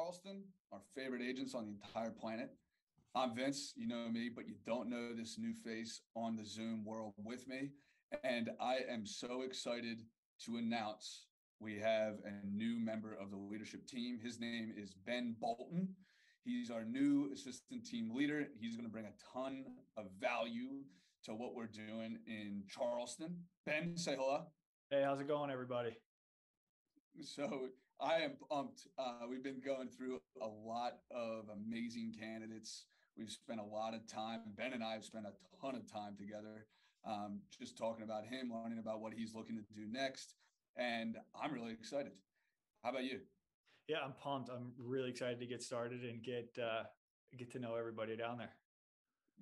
Charleston, our favorite agents on the entire planet. I'm Vince, you know me, but you don't know this new face on the Zoom world with me. And I am so excited to announce we have a new member of the leadership team. His name is Ben Bolton. He's our new assistant team leader. He's going to bring a ton of value to what we're doing in Charleston. Ben, say hello. Hey, how's it going, everybody? So I am pumped. Uh, we've been going through a lot of amazing candidates. We've spent a lot of time. Ben and I have spent a ton of time together, um, just talking about him, learning about what he's looking to do next, and I'm really excited. How about you? Yeah, I'm pumped. I'm really excited to get started and get uh, get to know everybody down there.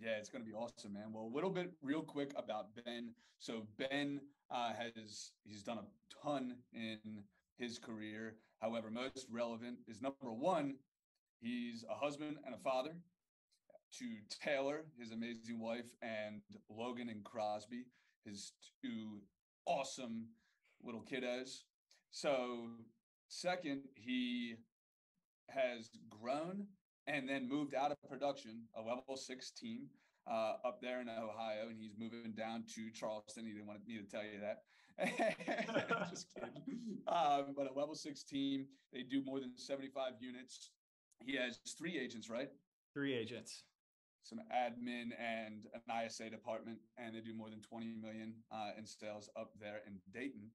Yeah, it's going to be awesome, man. Well, a little bit real quick about Ben. So Ben uh, has he's done a ton in his career. However, most relevant is number one, he's a husband and a father to Taylor, his amazing wife, and Logan and Crosby, his two awesome little kiddos. So, second, he has grown and then moved out of production, a level six team uh, up there in Ohio, and he's moving down to Charleston. He didn't want me to tell you that. Just. Um, but a level six team, they do more than 75 units. He has three agents, right? Three agents. Some admin and an ISA department, and they do more than 20 million uh, in sales up there in Dayton.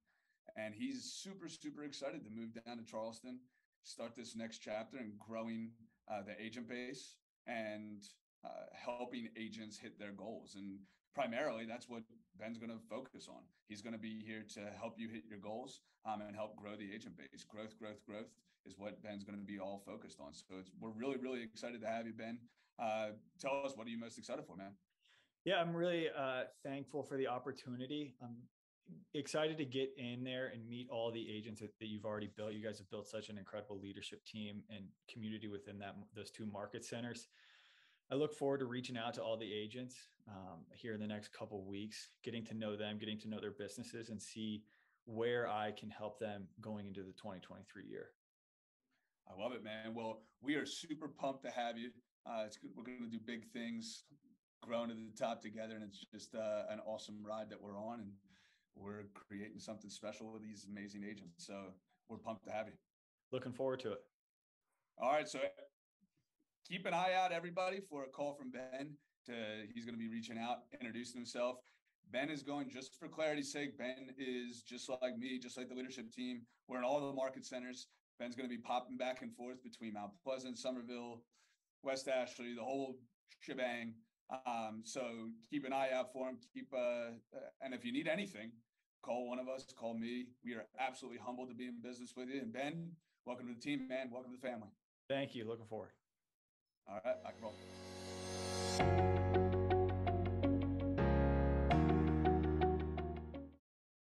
And he's super, super excited to move down to Charleston, start this next chapter and growing uh, the agent base and uh, helping agents hit their goals. And primarily, that's what Ben's going to focus on. He's going to be here to help you hit your goals um, and help grow the agent base. Growth, growth, growth is what Ben's going to be all focused on. So it's, we're really, really excited to have you, Ben. Uh, tell us, what are you most excited for, man? Yeah, I'm really uh, thankful for the opportunity. I'm excited to get in there and meet all the agents that, that, you've already built. You guys have built such an incredible leadership team and community within that those two market centers. I look forward to reaching out to all the agents um, here in the next couple weeks, getting to know them, getting to know their businesses, and see where I can help them going into the 2023 year. I love it, man. Well, we are super pumped to have you. Uh, it's good. We're going to do big things, growing to the top together, and it's just uh, an awesome ride that we're on. And we're creating something special with these amazing agents. So we're pumped to have you. Looking forward to it. All right. So keep an eye out, everybody, for a call from Ben. To, he's going to be reaching out, introducing himself. Ben is going just for clarity's sake. Ben is just like me, just like the leadership team. We're in all the market centers. Ben's going to be popping back and forth between Mount Pleasant, Summerville, West Ashley, the whole shebang. Um, so keep an eye out for him. Keep uh, and if you need anything, call one of us. Call me. We are absolutely humbled to be in business with you. And Ben, welcome to the team, man. Welcome to the family. Thank you. Looking forward. All right, I can roll.